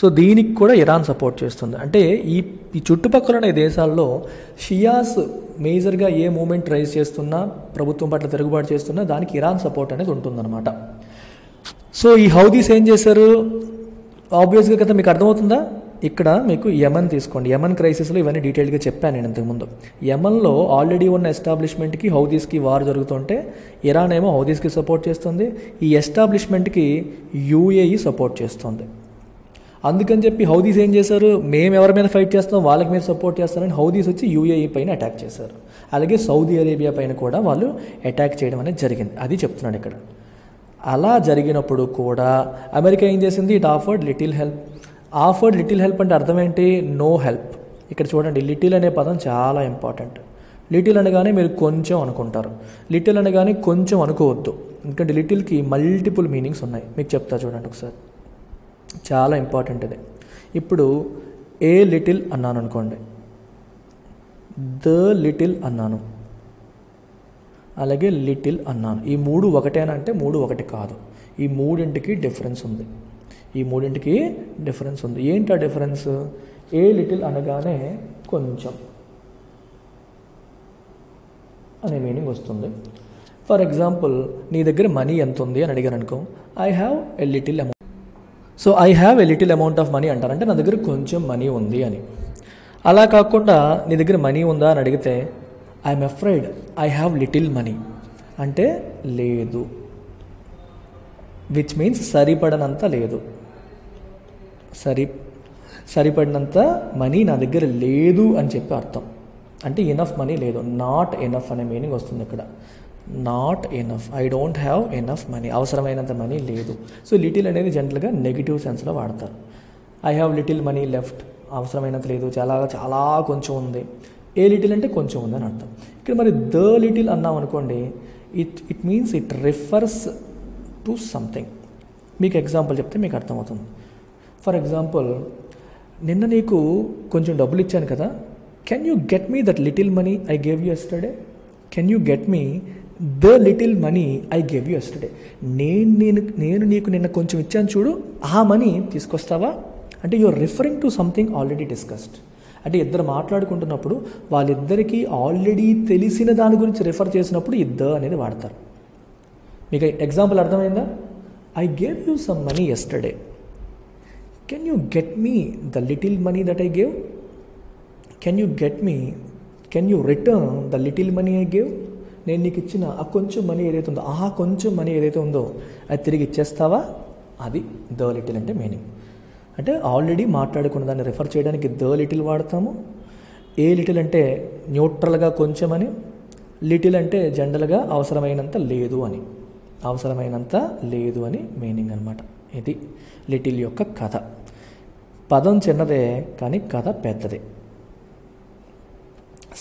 సో దీనికి కూడా ఇరాన్ సపోర్ట్ చేస్తుంది. అంటే ఈ ఈ చుట్టుపక్కల ఉన్న దేశాల్లో షియాస్ మేజర్గా ఏ మూమెంట్ రైజ్ చేస్తున్నా ప్రభుత్వం పట్ల తిరుగుబాటు చేస్తున్నా దానికి ఇరాన్ సపోర్ట్ అనేది ఉంటుందన్నమాట. సో ఈ హౌదీస్ ఏం చేశారు? ఆబ్వియస్గా కదా మీకు అర్థమవుతుందా? ఇక్కడ మీకు యమన్ తీసుకోండి. యమన్ క్రైసిస్లో ఇవన్నీ డీటెయిల్గా చెప్పాను నేను ఇంతకుముందు యమన్లో ఆల్రెడీ ఉన్న ఎస్టాబ్లిష్మెంట్కి హౌదీస్కి వార్ జరుగుతుంటే ఇరాన్ ఏమో హౌదీస్కి సపోర్ట్ చేస్తుంది. ఈ ఎస్టాబ్లిష్మెంట్కి యూఏఈ సపోర్ట్ చేస్తుంది. అందుకని చెప్పి హౌదీస్ ఏం చేశారు? మేము ఎవరి మీద ఫైట్ చేస్తాం వాళ్ళకి మీద సపోర్ట్ చేస్తారని హౌదీస్ వచ్చి యూఏఈ పైన అటాక్ చేశారు. అలాగే సౌదీ అరేబియా పైన కూడా వాళ్ళు అటాక్ చేయడం అనేది జరిగింది. అది చెప్తున్నాడు ఇక్కడ. అలా జరిగినప్పుడు కూడా అమెరికా ఏం చేసింది? It offered little help offered little help అంటే అర్థం ఏంటి? No help. ఇక్కడ చూడండి లిటిల్ అనే పదం చాలా ఇంపార్టెంట్. లిటిల్ అనగానే మీరు కొంచెం అనుకుంటారు. లిటిల్ అనగానే కొంచెం అనుకోవద్దు. ఎందుకంటే లిటిల్కి మల్టిపుల్ మీనింగ్స్ ఉన్నాయి. మీకు చెప్తా చూడండి ఒకసారి. చాలా ఇంపార్టెంట్ ఇది. ఇప్పుడు ఏ లిటిల్ అన్నాను అనుకోండి. ద లిటిల్ అన్నాను. అలాగే లిటిల్ అన్నాను. ఈ మూడు ఒకటేనా అంటే మూడు ఒకటి కాదు. ఈ మూడింటికి డిఫరెన్స్ ఉంది. ఈ మూడింటికి డిఫరెన్స్ ఉంది. ఏంటి ఆ డిఫరెన్స్? ఏ లిటిల్ అనగానే కొంచెం అనే మీనింగ్ వస్తుంది. ఫర్ ఎగ్జాంపుల్ నీ దగ్గర మనీ ఎంత ఉంది అని అడిగాను అనుకో I have a little amount so I have a little amount of money అంటారు. అంటే నా దగ్గర కొంచెం మనీ ఉంది అని. అలా కాకుండా నీ దగ్గర మనీ ఉందా? అని అడిగితే I'm afraid I have little money అంటే లేదు. విచ్ మీన్స్ సరిపడనంత లేదు. సరి సరిపడినంత మనీ నా దగ్గర లేదు అని చెప్పి అర్థం. అంటే ఎనఫ్ మనీ లేదు. నాట్ ఎనఫ్ అనే మీనింగ్ వస్తుంది ఇక్కడ. Not enough I don't have enough money అవసరమైనంత మనీ లేదు. సో లిటిల్ అనేది జనరల్గా నెగిటివ్ సెన్స్లో వాడతారు. I have little money left అవసరమైనంత లేదు. చాలా చాలా కొంచెం ఉంది. ఏ లిటిల్ అంటే కొంచెం ఉందని అర్థం. ఇక్కడ మరి ద లిటిల్ అన్నాం అనుకోండి it it means it refers to something మీకు ఎగ్జాంపుల్ చెప్తే మీకు అర్థమవుతుంది. ఫర్ ఎగ్జాంపుల్ నిన్న నీకు కొంచెం డబ్బులు ఇచ్చాను కదా can you get me that little money I gave you yesterday can you get me the little money I gave you yesterday నేను నేను నేను నీకు నిన్న కొంచెం ఇచ్చాను చూడు ఆ మనీ తీసుకొస్తావా? అంటే you're referring to something already discussed అంటే ఇద్దరు మాట్లాడుకుంటున్నప్పుడు వాళ్ళిద్దరికీ ఆల్రెడీ తెలిసిన దాని గురించి రిఫర్ చేసినప్పుడు ఈ ద అనేది వాడతారు. మీకు ఎగ్జాంపుల్ అర్థమైందా? I gave you some money yesterday can you get me the little money that I gave can you get me can you return the little money I gave నేను నీకు ఇచ్చిన ఆ కొంచెం మనీ ఏదైతే ఉందో ఆ కొంచెం మనీ ఏదైతే ఉందో అది తిరిగి ఇచ్చేస్తావా? అది ద లిటిల్ అంటే మీనింగ్ అంటే ఆల్రెడీ మాట్లాడుకున్న దాన్ని రిఫర్ చేయడానికి ద లిటిల్ వాడతాము. ఏ లిటిల్ అంటే న్యూట్రల్గా కొంచెం అని లిటిల్ అంటే జనరల్గా అవసరమైనంత లేదు అని. అవసరమైనంత లేదు అని మీనింగ్ అనమాట ఇది లిటిల్ యొక్క కథ. పదం చిన్నదే కానీ కథ పెద్దదే.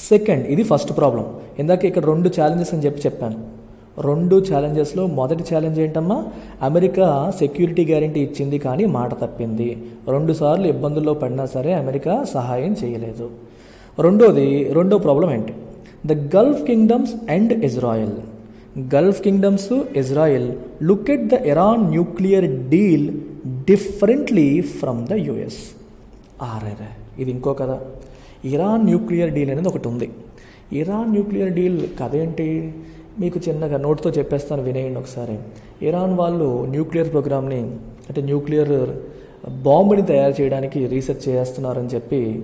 సెకండ్ ఇది ఫస్ట్ ప్రాబ్లం ఇందాక ఇక్కడ రెండు ఛాలెంజెస్ అని చెప్పి చెప్పాను. రెండు ఛాలెంజెస్లో మొదటి ఛాలెంజ్ ఏంటమ్మా? అమెరికా సెక్యూరిటీ గ్యారంటీ ఇచ్చింది కానీ మాట తప్పింది. రెండుసార్లు ఇబ్బందుల్లో పడినా సరే అమెరికా సహాయం చేయలేదు. రెండోది రెండో ప్రాబ్లం ఏంటి? The Gulf kingdoms and Israel Gulf kingdoms Israel look at the Iran nuclear deal differently from the US RR ఇది ఇంకో కథ. ఇరాన్ న్యూక్లియర్ డీల్ అనేది ఒకటి ఉంది. ఇరాన్ న్యూక్లియర్ డీల్ కథ ఏంటి? మీకు చిన్నగా నోట్తో చెప్పేస్తాను వినేయండి ఒకసారి. ఇరాన్ వాళ్ళు న్యూక్లియర్ ప్రోగ్రామ్ని అంటే న్యూక్లియర్ బాంబుని తయారు చేయడానికి రీసెర్చ్ చేస్తున్నారని చెప్పి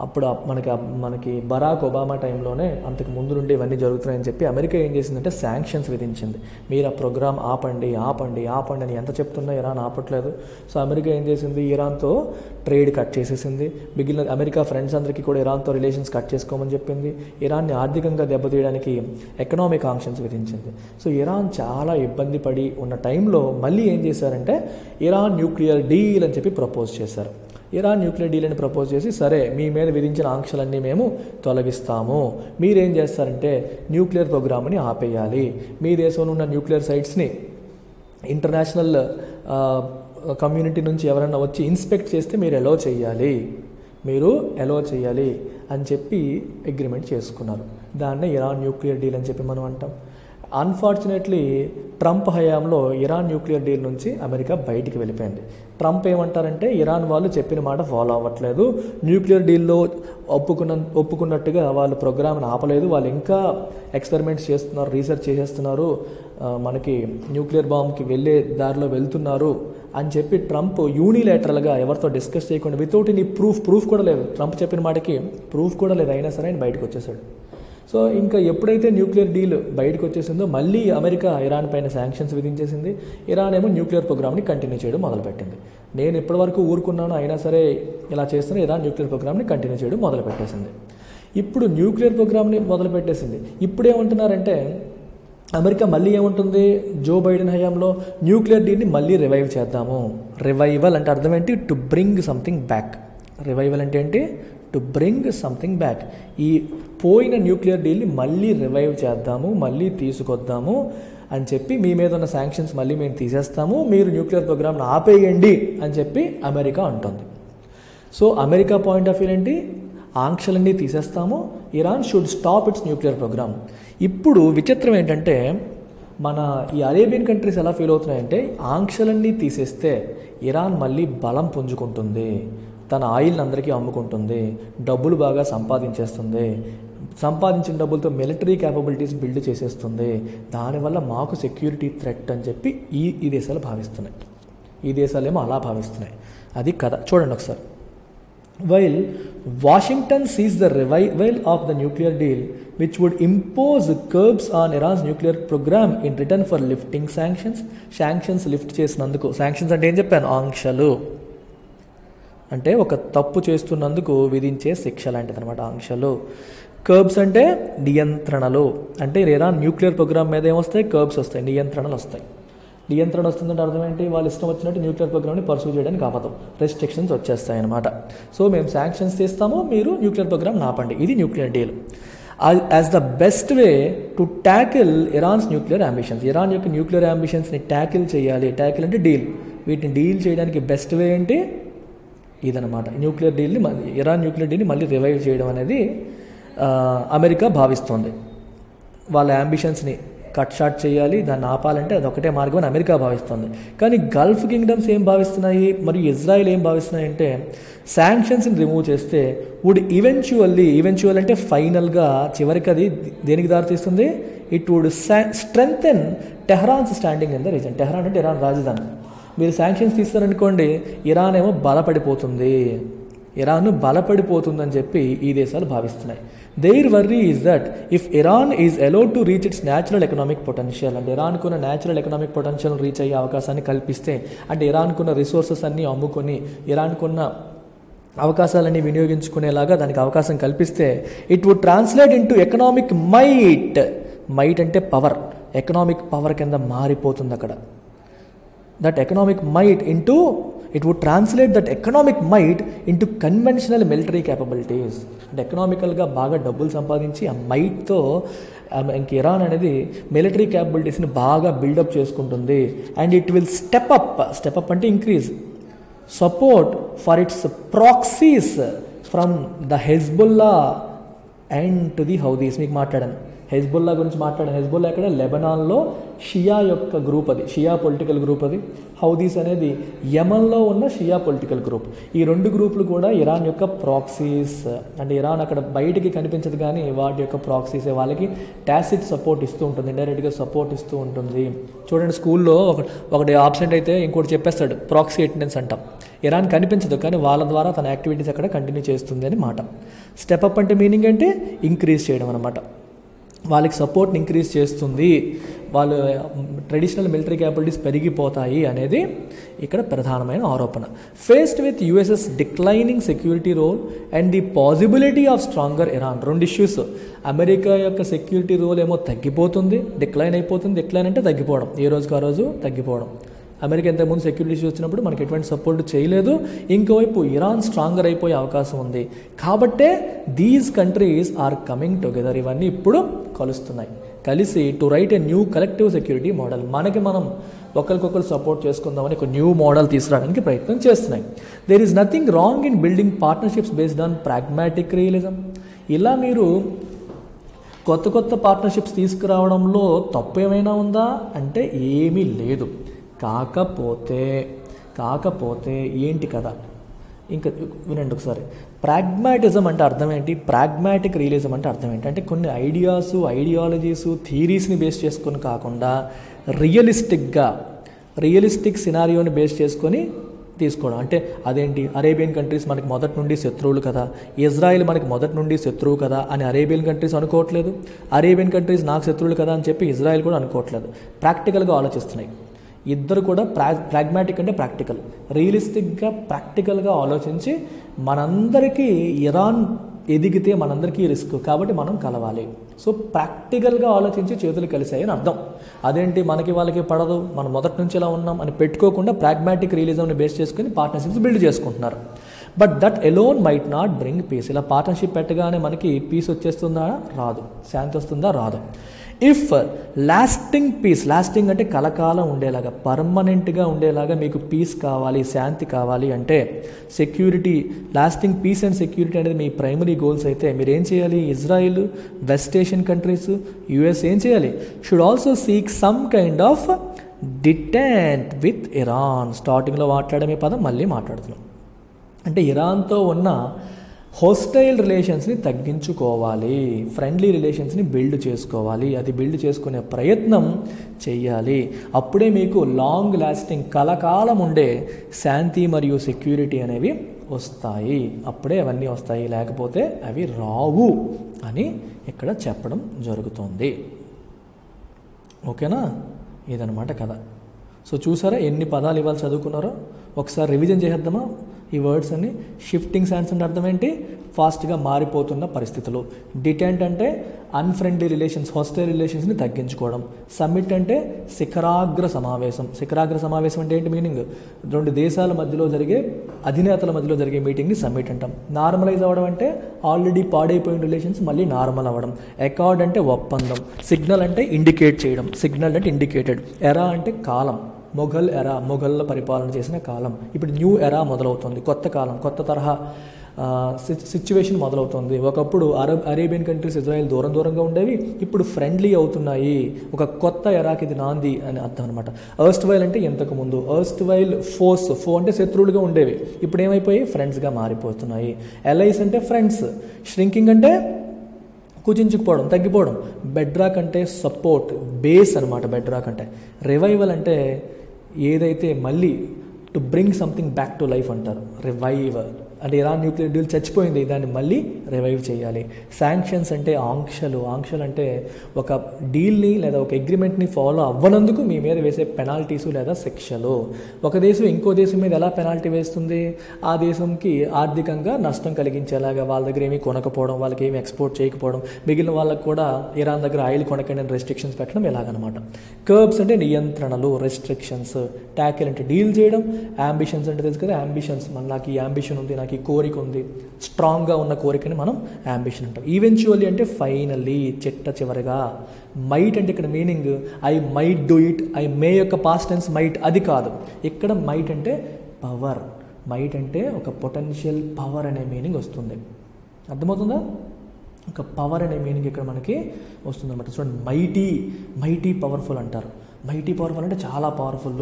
అప్పుడు మనకి మనకి బరాక్ ఒబామా టైంలోనే అంతకు ముందు నుండి ఇవన్నీ జరుగుతున్నాయని చెప్పి అమెరికా ఏం చేసిందంటే శాంక్షన్స్ విధించింది. మీరు ఆ ప్రోగ్రామ్ ఆపండి ఆపండి ఆపండి అని ఎంత చెప్తున్నా ఇరాన్ ఆపట్లేదు. సో అమెరికా ఏం చేసింది? ఇరాన్తో ట్రేడ్ కట్ చేసేసింది. మిగిలిన అమెరికా ఫ్రెండ్స్ అందరికీ కూడా ఇరాన్తో రిలేషన్స్ కట్ చేసుకోమని చెప్పింది. ఇరాన్ని ఆర్థికంగా దెబ్బతీయడానికి ఎకనామిక్ ఆంక్షన్స్ విధించింది. సో ఇరాన్ చాలా ఇబ్బంది పడి ఉన్న టైంలో మళ్ళీ ఏం చేశారంటే ఇరాన్ న్యూక్లియర్ డీల్ అని చెప్పి ప్రపోజ్ చేశారు. ఇరాన్ న్యూక్లియర్ డీలని ప్రపోజ్ చేసి సరే మీ మీద విధించిన ఆంక్షలన్నీ మేము తొలగిస్తాము. మీరేం చేస్తారంటే న్యూక్లియర్ ప్రోగ్రామ్ని ఆపేయాలి. మీ దేశంలో ఉన్న న్యూక్లియర్ సైట్స్ని ఇంటర్నేషనల్ కమ్యూనిటీ నుంచి ఎవరైనా వచ్చి ఇన్స్పెక్ట్ చేస్తే మీరు ఎలో చేయాలి. మీరు ఎలో చేయాలి అని చెప్పి అగ్రిమెంట్ చేసుకున్నారు. దాన్నే ఇరాన్ న్యూక్లియర్ డీల్ అని చెప్పి మనం అంటాం. అన్ఫార్చునేట్లీ ట్రంప్ హయాంలో ఇరాన్ న్యూక్లియర్ డీల్ నుంచి అమెరికా బయటికి వెళ్ళిపోయింది. ట్రంప్ ఏమంటారంటే ఇరాన్ వాళ్ళు చెప్పిన మాట ఫాలో అవ్వట్లేదు. న్యూక్లియర్ డీల్లో ఒప్పుకున్న ఒప్పుకున్నట్టుగా వాళ్ళు ప్రోగ్రామ్ని ఆపలేదు. వాళ్ళు ఇంకా ఎక్స్పెరిమెంట్స్ చేస్తున్నారు రీసెర్చ్ చేసేస్తున్నారు. మనకి న్యూక్లియర్ బాంబ్కి వెళ్ళే దారిలో వెళ్తున్నారు అని చెప్పి ట్రంప్ యూనిలేటరల్గా ఎవరితో డిస్కస్ చేయకుండా వితౌట్ ఎనీ ప్రూఫ్ ప్రూఫ్ కూడా లేదు. ట్రంప్ చెప్పిన మాటకి ప్రూఫ్ కూడా లేదు. అయినా సరే ఆయన బయటకు వచ్చేసాడు. సో ఇంకా ఎప్పుడైతే న్యూక్లియర్ డీల్ బయటకు వచ్చేసిందో మళ్ళీ అమెరికా ఇరాన్ పైన శాంక్షన్స్ విధించేసింది. ఇరాన్ ఏమో న్యూక్లియర్ ప్రోగ్రామ్ని కంటిన్యూ చేయడం మొదలుపెట్టింది. నేను ఇప్పటివరకు ఊరుకున్నాను అయినా సరే ఇలా చేస్తున్న ఇరాన్ న్యూక్లియర్ ప్రోగ్రామ్ని కంటిన్యూ చేయడం మొదలుపెట్టేసింది. ఇప్పుడు న్యూక్లియర్ ప్రోగ్రామ్ని మొదలుపెట్టేసింది. ఇప్పుడు ఏమంటున్నారంటే అమెరికా మళ్ళీ ఏముంటుంది? జో బైడెన్ హయాంలో న్యూక్లియర్ డీల్ని మళ్ళీ రివైవ్ చేద్దాము. రివైవల్ అంటే అర్థం ఏంటి? To bring something back revival అంటే ఏంటి? టు బ్రింగ్ సంథింగ్ బ్యాక్ ఈ పోయిన న్యూక్లియర్ డీల్ని మళ్ళీ రివైవ్ చేద్దాము మళ్ళీ తీసుకొద్దాము అని చెప్పి మీ మీద ఉన్న శాంక్షన్స్ మళ్ళీ మేము తీసేస్తాము మీరు న్యూక్లియర్ ప్రోగ్రామ్ను ఆపేయండి అని చెప్పి అమెరికా అంటుంది. So America point of view ఏంటి? ఆంక్షలన్నీ తీసేస్తాము Iran should stop its nuclear programme ఇప్పుడు విచిత్రం ఏంటంటే మన ఈ అరేబియన్ కంట్రీస్ ఎలా ఫీల్ అవుతున్నాయంటే ఆంక్షలన్నీ తీసేస్తే ఇరాన్ మళ్ళీ బలం పుంజుకుంటుంది. తన ఆయిల్ని అందరికీ అమ్ముకుంటుంది డబ్బులు బాగా సంపాదించేస్తుంది. సంపాదించిన డబ్బులతో మిలిటరీ క్యాపబిలిటీస్ బిల్డ్ చేసేస్తుంది. దానివల్ల మాకు సెక్యూరిటీ థ్రెట్ అని చెప్పి ఈ ఈ దేశాలు భావిస్తున్నాయి. ఈ దేశాలు ఏమో అలా భావిస్తున్నాయి. అది కథ. చూడండి ఒకసారి. While Washington sees the revival of the nuclear deal which would impose curbs on Iran's nuclear programme in return for lifting sanctions sanctions lift చేసినందుకు శాంక్షన్స్ అంటే ఏం చెప్పాను? ఆంక్షలు. అంటే ఒక తప్పు చేస్తున్నందుకు విధించే శిక్ష లాంటిది అనమాట ఆంక్షలు కర్బ్స్ అంటే నియంత్రణలు. అంటే ఇరాన్ న్యూక్లియర్ ప్రోగ్రామ్ మీద ఏమొస్తాయి? కర్బ్స్ వస్తాయి నియంత్రణలు వస్తాయి. నియంత్రణ వస్తుందంటే అర్థం ఏంటి? వాళ్ళు ఇష్టం వచ్చినట్టు న్యూక్లియర్ ప్రోగ్రామ్ని పర్సూ చేయడానికి అవ్వదు రెస్ట్రిక్షన్స్ వచ్చేస్తాయి అనమాట సో మేము శాంక్షన్స్ తీస్తాము మీరు న్యూక్లియర్ ప్రోగ్రామ్ నాపండి ఇది nuclear deal. As the best way to tackle Iran's nuclear ambitions Iran యొక్క న్యూక్లియర్ అంబిషన్స్ని ట్యాకిల్ చేయాలి. ట్యాకిల్ అంటే డీల్. వీటిని డీల్ చేయడానికి బెస్ట్ వే ఏంటి? ఇదనమాట న్యూక్లియర్ డీల్ని ఇరాన్ న్యూక్లియర్ డీల్ని మళ్ళీ రివైవ్ చేయడం అనేది అమెరికా భావిస్తోంది. వాళ్ళ అంబిషన్స్ని కట్ షాట్ చేయాలి దాన్ని ఆపాలంటే అది ఒకటే మార్గం అని అమెరికా భావిస్తుంది. కానీ గల్ఫ్ కింగ్డమ్స్ ఏం భావిస్తున్నాయి? మరియు ఇజ్రాయెల్ ఏం భావిస్తున్నాయి అంటే శాంక్షన్స్ని రిమూవ్ చేస్తే వుడ్ ఈవెన్చువల్లీ ఈవెన్చువల్ అంటే ఫైనల్గా చివరికి అది దేనికి దారితీస్తుంది? It would strengthen Tehran's standing in the region. Tehran అంటే ఇరాన్ రాజధాని. మీరు శాంక్షన్స్ తీస్తారనుకోండి ఇరాన్ ఏమో బలపడిపోతుంది. ఇరాన్ బలపడిపోతుందని చెప్పి ఈ దేశాలు భావిస్తున్నాయి. Their worry is that if Iran is allowed to reach its natural economic potential అంటే ఇరాన్కున్న న్యాచురల్ ఎకనామిక్ పొటెన్షియల్ రీచ్ అయ్యే అవకాశాన్ని కల్పిస్తే అంటే ఇరాన్కున్న రిసోర్సెస్ అన్నీ అమ్ముకొని ఇరాన్కున్న అవకాశాలన్నీ వినియోగించుకునేలాగా దానికి అవకాశం కల్పిస్తే it would translate into economic might might అంటే పవర్ ఎకనామిక్ పవర్ కింద మారిపోతుంది అక్కడ. That economic might into it would translate that economic might into conventional military capabilities అంటే ఎకనామికల్గా బాగా డబ్బులు సంపాదించి ఆ మైట్తో ఇంక ఇరాన్ అనేది మిలిటరీ క్యాపబిలిటీస్ని బాగా బిల్డప్ చేసుకుంటుంది. And it will step up step up అంటే increase support for its proxies from the Hezbollah and to the Houthis మీకు మాట్లాడాను. హెజ్బుల్లా గురించి మాట్లాడే హెజ్బుల్లా ఎక్కడ? లెబనాన్లో షియా యొక్క గ్రూప్ అది. షియా పొలిటికల్ గ్రూప్ అది. హౌదీస్ అనేది యమన్లో ఉన్న షియా పొలిటికల్ గ్రూప్. ఈ రెండు గ్రూపులు కూడా ఇరాన్ యొక్క ప్రాక్సీస్ అంటే ఇరాన్ అక్కడ బయటికి కనిపించదు కానీ వాటి యొక్క ప్రాక్సీస్ వాళ్ళకి టాసిట్ సపోర్ట్ ఇస్తూ ఉంటుంది. ఇండైరెక్ట్గా సపోర్ట్ ఇస్తూ ఉంటుంది. చూడండి స్కూల్లో ఒక ఒకటి ఆబ్సెంట్ అయితే ఇంకోటి చెప్పేస్తాడు. ప్రాక్సీ అటెండెన్స్ అంటాం. ఇరాన్ కనిపించదు కానీ వాళ్ళ ద్వారా తన యాక్టివిటీస్ అక్కడ కంటిన్యూ చేస్తుంది అని మాట. స్టెప్ అప్ అంటే మీనింగ్ అంటే ఇంక్రీజ్ చేయడం అనమాట వాళ్ళకి సపోర్ట్ని ఇంక్రీజ్ చేస్తుంది. వాళ్ళు ట్రెడిషనల్ మిలిటరీ క్యాపబిలిటీస్ పెరిగిపోతాయి అనేది ఇక్కడ ప్రధానమైన ఆరోపణ. Faced with US's declining security role and the possibility of stronger Iran రెండు ఇష్యూస్ అమెరికా యొక్క సెక్యూరిటీ రోల్ ఏమో తగ్గిపోతుంది డిక్లైన్ అయిపోతుంది. డిక్లైన్ అంటే తగ్గిపోవడం. ఏ రోజుకి ఆ రోజు? తగ్గిపోవడం. అమెరికా ఇంతకుముందు సెక్యూరిటీ ఇష్యూ వచ్చినప్పుడు మనకి ఎటువంటి సపోర్ట్ చేయలేదు. ఇంకోవైపు ఇరాన్ స్ట్రాంగర్ అయిపోయే అవకాశం ఉంది. కాబట్టే these countries are coming together ఇవన్నీ ఇప్పుడు కలుస్తున్నాయి. కలిసి to write a new collective security model మనకి మనం ఒకరికొకరు సపోర్ట్ చేసుకుందామని ఒక న్యూ మోడల్ తీసుకురావడానికి ప్రయత్నం చేస్తున్నాయి. There is nothing wrong in building partnerships based on pragmatic realism ఇలా మీరు కొత్త కొత్త పార్ట్నర్షిప్స్ తీసుకురావడంలో తప్పు ఏమైనా ఉందా? అంటే ఏమీ లేదు. కాకపోతే కాకపోతే ఏంటి కదా ఇంకా వినండి ఒకసారి. ప్రాగ్మాటిజం అంటే అర్థం ఏంటి? ప్రాగ్మాటిక్ రియలిజం అంటే అర్థం ఏంటి? అంటే కొన్ని ఐడియాస్ ఐడియాలజీస్ థీరీస్ని బేస్ చేసుకొని కాకుండా రియలిస్టిక్గా రియలిస్టిక్ సినారియోని బేస్ చేసుకొని తీసుకోవడం. అంటే అదేంటి? అరేబియన్ కంట్రీస్ మనకి మొదటి నుండి శత్రువులు కదా. ఇజ్రాయెల్ మనకి మొదటి నుండి శత్రువు కదా అని అరేబియన్ కంట్రీస్ అనుకోవట్లేదు. అరేబియన్ కంట్రీస్ నాకు శత్రువులు కదా అని చెప్పి ఇజ్రాయెల్ కూడా అనుకోవట్లేదు. ప్రాక్టికల్గా ఆలోచిస్తున్నాయి. ఇద్దరు కూడా ప్రా ప్రాగ్మాటిక్ అంటే ప్రాక్టికల్ రియలిస్టిక్గా ప్రాక్టికల్గా ఆలోచించి మనందరికీ ఇరాన్ ఎదిగితే మనందరికీ రిస్క్ కాబట్టి మనం కలవాలి. సో ప్రాక్టికల్గా ఆలోచించి చేతులు కలిసాయి అని అర్థం. అదేంటి మనకి వాళ్ళకి పడదు మనం మొదటి నుంచి ఇలా ఉన్నాం అని పెట్టుకోకుండా ప్రాగ్మాటిక్ రియలిజంని బేస్ చేసుకుని పార్ట్నర్షిప్స్ బిల్డ్ చేసుకుంటున్నారు. But that alone might not bring peace ఇలా పార్ట్నర్షిప్ పెట్టగానే మనకి పీస్ వచ్చేస్తుందా? రాదు. శాంతి వస్తుందా? రాదు. ఇఫ్ లాస్టింగ్ పీస్ లాస్టింగ్ అంటే కలకాలం ఉండేలాగా పర్మనెంట్గా ఉండేలాగా మీకు పీస్ కావాలి శాంతి కావాలి అంటే security lasting peace and security అనేది మీ ప్రైమరీ గోల్స్ అయితే మీరు ఏం చేయాలి? Israel west Asian countries US ఏం చేయాలి? Should also seek some kind of detente with Iran స్టార్టింగ్లో మాట్లాడమే పదం మళ్ళీ మాట్లాడుతున్నాం. అంటే ఇరాన్తో ఉన్న హోస్టైల్ రిలేషన్స్ని తగ్గించుకోవాలి ఫ్రెండ్లీ రిలేషన్స్ని బిల్డ్ చేసుకోవాలి అది బిల్డ్ చేసుకునే ప్రయత్నం చేయాలి అప్పుడే మీకు లాంగ్ లాస్టింగ్ కలకాలం ఉండే శాంతి మరియు సెక్యూరిటీ అనేవి వస్తాయి. అప్పుడే అవన్నీ వస్తాయి లేకపోతే అవి రావు అని ఇక్కడ చెప్పడం జరుగుతుంది. ఓకేనా? ఇదనమాట కథ. సో చూసారా ఎన్ని పదాలు ఇవాళ చదువుకున్నారో? ఒకసారి రివిజన్ చేసేద్దామా? ఈ వర్డ్స్ అన్ని షిఫ్టింగ్ సైన్స్ అంటే అర్థం ఏంటి? ఫాస్ట్గా మారిపోతున్న పరిస్థితులు. డిటెంట్ అంటే అన్ఫ్రెండ్లీ రిలేషన్స్ హాస్టల్ రిలేషన్స్ని తగ్గించుకోవడం. సమ్మిట్ అంటే శిఖరాగ్ర సమావేశం. శిఖరాగ్ర సమావేశం అంటే ఏంటి మీనింగ్ రెండు దేశాల మధ్యలో జరిగే అధినేతల మధ్యలో జరిగే మీటింగ్ని సమ్మిట్ అంటాం. నార్మలైజ్ అవ్వడం అంటే ఆల్రెడీ పాడైపోయిన రిలేషన్స్ మళ్ళీ నార్మల్ అవ్వడం. అకార్డ్ అంటే ఒప్పందం. సిగ్నల్ అంటే ఇండికేట్ చేయడం. సిగ్నల్ అంటే ఇండికేటెడ్ ఎరా అంటే కాలం. మొఘల్ ఎరా మొఘల్ల పరిపాలన చేసిన కాలం. ఇప్పుడు న్యూ ఎరా మొదలవుతుంది. కొత్త కాలం కొత్త తరహా సిచ్యువేషన్ మొదలవుతుంది. ఒకప్పుడు అరబ్ అరేబియన్ కంట్రీస్ ఇజ్రాయెల్ దూరం దూరంగా ఉండేవి. ఇప్పుడు ఫ్రెండ్లీ అవుతున్నాయి. ఒక కొత్త ఎరాకి ఇది నాంది అని అర్థం అనమాట అర్స్ట్ వైల్ అంటే ఇంతకు ముందు. అర్స్ట్ వైల్ ఫోర్స్ ఫో అంటే శత్రువులుగా ఉండేవి. ఇప్పుడు ఏమైపోయి ఫ్రెండ్స్గా మారిపోతున్నాయి. ఎలైస్ అంటే ఫ్రెండ్స్ ష్రింకింగ్ అంటే కుచించుకుపోవడం తగ్గిపోవడం. బెడ్రాక్ అంటే సపోర్ట్ బేస్ అనమాట బెడ్రాక్ అంటే. రివైవల్ అంటే ఏదైతే మళ్ళీ to bring something back to life అంటారు రివైవ్ అంటే ఇరాన్ న్యూక్లియర్ డీల్ చచ్చిపోయింది దాన్ని మళ్ళీ రివైవ్ చేయాలి. శాంక్షన్స్ అంటే ఆంక్షలు. ఆంక్షలు అంటే ఒక డీల్ని లేదా ఒక అగ్రిమెంట్ని ఫాలో అవ్వనందుకు మీ మీద వేసే పెనాల్టీసు లేదా శిక్షలు. ఒక దేశం ఇంకో దేశం మీద ఎలా పెనాల్టీ వేస్తుంది? ఆ దేశంకి ఆర్థికంగా నష్టం కలిగించేలాగా వాళ్ళ దగ్గర ఏమీ కొనకపోవడం వాళ్ళకి ఏమి ఎక్స్పోర్ట్ చేయకపోవడం మిగిలిన వాళ్ళకి కూడా ఇరాన్ దగ్గర ఆయిల్ కొనకండి రెస్ట్రిక్షన్స్ పెట్టడం ఎలాగనమాట. కర్బ్స్ అంటే నియంత్రణలు రెస్ట్రిక్షన్స్ ట్యాకిల్ అంటే డీల్ చేయడం. అంబిషన్స్ అంటే తెలుసు కదా అంబిషన్స్ మన నాకు ఈ అంబిషన్ ఉంది నాకు ఈ కోరిక ఉంది. స్ట్రాంగ్గా ఉన్న కోరికని మనం యాంబిషన్ అంటాం. ఈవెన్చువల్లీ అంటే ఫైనల్లీ చెట్ట చివరిగా. మైట్ అంటే ఇక్కడ meaning I might do it I may యొక్క పాస్ట్ టెన్స్ మైట్ అది కాదు. ఇక్కడ మైట్ అంటే పవర్ మైట్ అంటే ఒక పొటెన్షియల్ పవర్ అనే మీనింగ్ వస్తుంది. అర్థమవుతుందా? ఒక పవర్ అనే మీనింగ్ ఇక్కడ మనకి వస్తుందన్నమాట. చూడండి మైటీ మైటీ పవర్ఫుల్ అంటారు. మైటీ పవర్ఫుల్ అంటే చాలా పవర్ఫుల్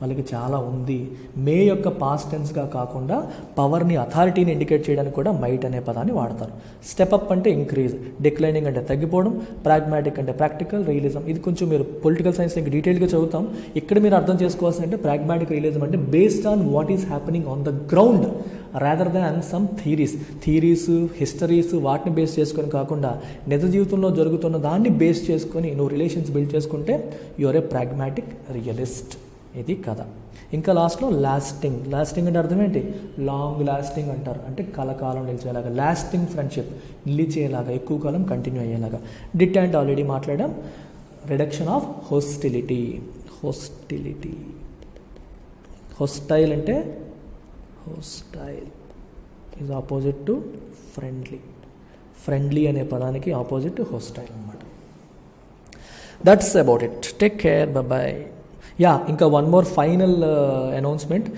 వాళ్ళకి చాలా ఉంది. మే యొక్క పాస్ట్ టెన్స్గా కాకుండా పవర్ని అథారిటీని ఇండికేట్ చేయడానికి కూడా మైట్ అనే పదాన్ని వాడతారు. స్టెప్ అప్ అంటే ఇంక్రీజ్ డిక్లైనింగ్ అంటే తగ్గిపోవడం ప్రాగ్మాటిక్ అంటే ప్రాక్టికల్ రియలిజం ఇది కొంచెం మీరు పొలిటికల్ సైన్స్ ఇంకా డీటెయిల్గా చదువుతాం. ఇక్కడ మీరు అర్థం చేసుకోవాల్సింది అంటే ప్రాగ్మాటిక్ రియలిజం అంటే based on what is happening on the ground rather than some theories theories histories వాటిని బేస్ చేసుకొని కాకుండా నిజ జీవితంలో జరుగుతున్న దాన్ని బేస్ చేసుకొని నువ్వు రిలేషన్స్ బిల్డ్ చేసుకుంటే యువర్ ఏ ప్రాగ్మాటిక్ రియలిస్ట్ ఇది కథ. ఇంకా లాస్ట్లో లాస్టింగ్ లాస్టింగ్ అంటే అర్థం ఏంటి? లాంగ్ లాస్టింగ్ అంటారు. అంటే కలకాలం నిలిచేలాగా లాస్టింగ్ ఫ్రెండ్షిప్ నిలిచేలాగా ఎక్కువ కాలం కంటిన్యూ అయ్యేలాగా. డిటెంట్ ఆల్రెడీ మాట్లాడాం. Reduction of hostility hostility hostile అంటే hostile is opposite to friendly friendly అనే పదానికి ఆపోజిట్ హోస్టైల్ అనమాట that's about it take care bye yeah ఇంకా వన్ మోర్ ఫైనల్ అనౌన్స్మెంట్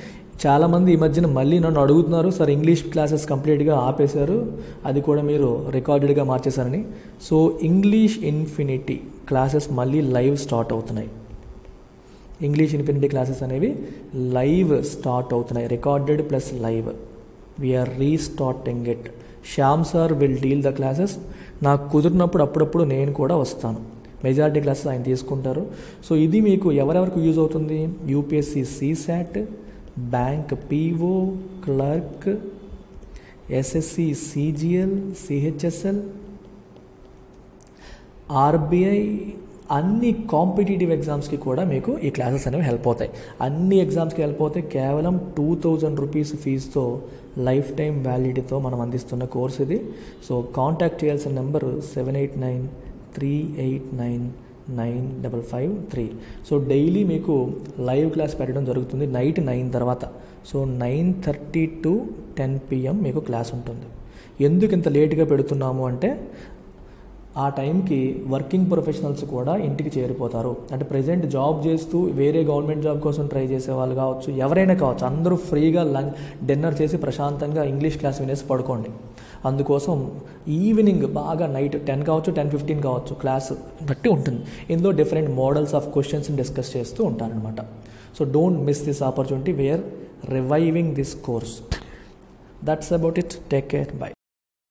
చాలామంది ఈ మధ్యన మళ్ళీ నన్ను అడుగుతున్నారు సార్ ఇంగ్లీష్ క్లాసెస్ కంప్లీట్గా ఆపేశారు. అది కూడా మీరు రికార్డెడ్గా మార్చేశారని. సో ఇంగ్లీష్ ఇన్ఫినిటీ క్లాసెస్ మళ్ళీ లైవ్ స్టార్ట్ అవుతున్నాయి. ఇంగ్లీష్ ఇన్ఫినిటీ క్లాసెస్ అనేవి లైవ్ స్టార్ట్ అవుతున్నాయి. Recorded plus live we're restarting it Shyam sir will deal the classes నాకు కుదిరినప్పుడు అప్పుడప్పుడు నేను కూడా వస్తాను. మెజారిటీ క్లాసెస్ ఆయన తీసుకుంటారు. సో ఇది మీకు ఎవరెవరికి యూజ్ అవుతుంది? UPSC CSAT bank PO clerk SSC CGL CHSL RBI అన్ని కాంపిటేటివ్ ఎగ్జామ్స్కి కూడా మీకు ఈ క్లాసెస్ అనేవి హెల్ప్ అవుతాయి. అన్ని ఎగ్జామ్స్కి హెల్ప్ అవుతాయి. కేవలం టూ థౌజండ్ రూపీస్ ఫీజుతో లైఫ్ టైం వ్యాలిడిటీతో మనం అందిస్తున్న కోర్స్ ఇది. సో కాంటాక్ట్ చేయాల్సిన number seven eight nine three eight nine nine double five three so daily మీకు లైవ్ క్లాస్ పెట్టడం జరుగుతుంది నైట్ నైన్ తర్వాత. So nine thirty to ten PM మీకు క్లాస్ ఉంటుంది. ఎందుకు ఇంత లేట్గా పెడుతున్నాము అంటే ఆ టైంకి వర్కింగ్ ప్రొఫెషనల్స్ కూడా ఇంటికి చేరిపోతారు. అంటే ప్రజెంట్ జాబ్ చేస్తూ వేరే గవర్నమెంట్ జాబ్ కోసం ట్రై చేసే వాళ్ళు కావచ్చు ఎవరైనా కావచ్చు అందరూ ఫ్రీగా లంచ్ డిన్నర్ చేసి ప్రశాంతంగా ఇంగ్లీష్ క్లాస్ వినేసి పడుకోండి. అందుకోసం ఈవినింగ్ బాగా నైట్ టెన్ కావచ్చు టెన్ ఫిఫ్టీన్ కావచ్చు క్లాస్ బట్టి ఉంటుంది. ఇందులో డిఫరెంట్ మోడల్స్ ఆఫ్ క్వశ్చన్స్ని డిస్కస్ చేస్తూ ఉంటారనమాట so don't miss this opportunity we're reviving this course that's about it take care bye